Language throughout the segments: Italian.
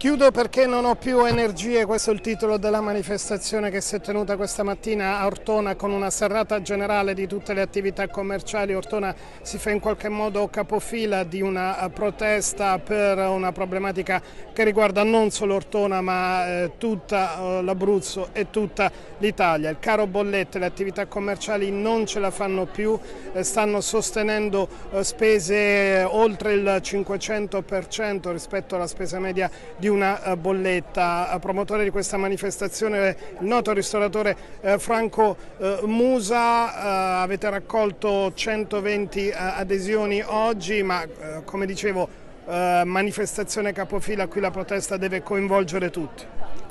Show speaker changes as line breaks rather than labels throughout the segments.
Chiudo perché non ho più energie, questo è il titolo della manifestazione che si è tenuta questa mattina a Ortona con una serrata generale di tutte le attività commerciali. Ortona si fa in qualche modo capofila di una protesta per una problematica che riguarda non solo Ortona ma eh, tutta eh, l'Abruzzo e tutta l'Italia. Il caro bollette, le attività commerciali non ce la fanno più, eh, stanno sostenendo spese oltre il 500% rispetto alla spesa media di una eh, bolletta. Promotore di questa manifestazione il noto ristoratore eh, Franco eh, Musa, avete raccolto 120 adesioni oggi, ma come dicevo manifestazione capofila, qui la protesta deve coinvolgere tutti.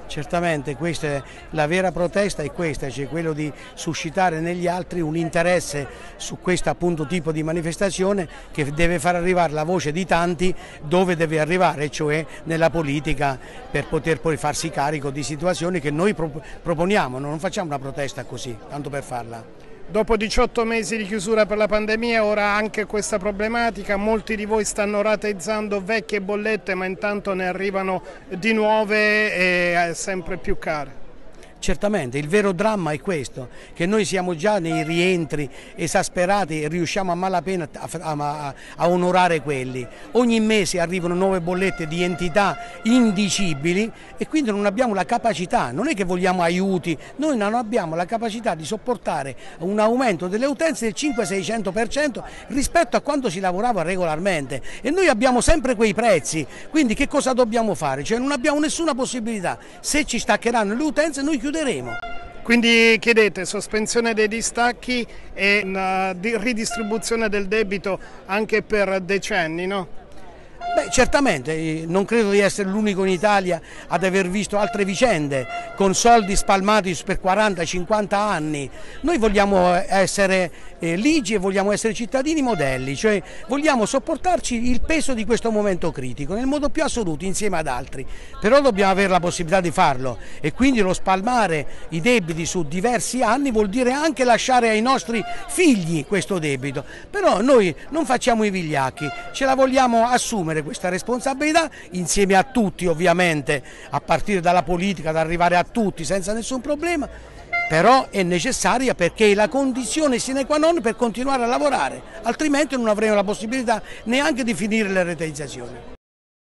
Certamente questa, la vera protesta è questa, cioè quello di suscitare negli altri un interesse su questo appunto tipo di manifestazione che deve far arrivare la voce di tanti dove deve arrivare, cioè nella politica per poter poi farsi carico di situazioni che noi proponiamo, non facciamo una protesta così, tanto per farla.
Dopo 18 mesi di chiusura per la pandemia, ora anche questa problematica, molti di voi stanno rateizzando vecchie bollette ma intanto ne arrivano di nuove e eh, sempre più care.
Certamente, il vero dramma è questo, che noi siamo già nei rientri esasperati e riusciamo a malapena a, a, a, onorare quelli. Ogni mese arrivano nuove bollette di entità indicibili e quindi non abbiamo la capacità, non è che vogliamo aiuti, noi non abbiamo la capacità di sopportare un aumento delle utenze del 5-600% rispetto a quando si lavorava regolarmente e noi abbiamo sempre quei prezzi, quindi che cosa dobbiamo fare? Cioè non abbiamo nessuna possibilità, se ci staccheranno le utenze noi chiudiamo chiuderemo.
Quindi chiedete sospensione dei distacchi e una ridistribuzione del debito anche per decenni, no?
Beh, certamente, eh, non credo di essere l'unico in Italia ad aver visto altre vicende con soldi spalmati per 40-50 anni. Noi vogliamo essere eh, ligi e vogliamo essere cittadini modelli, cioè vogliamo sopportarci il peso di questo momento critico nel modo più assoluto insieme ad altri, però dobbiamo avere la possibilità di farlo e quindi lo spalmare i debiti su diversi anni vuol dire anche lasciare ai nostri figli questo debito, però noi non facciamo i vigliacchi, ce la vogliamo assumere assumere questa responsabilità insieme a tutti ovviamente, a partire dalla politica, ad arrivare a tutti senza nessun problema, però è necessaria perché è la condizione sine qua non per continuare a lavorare, altrimenti non avremo la possibilità neanche di finire le reteizzazioni.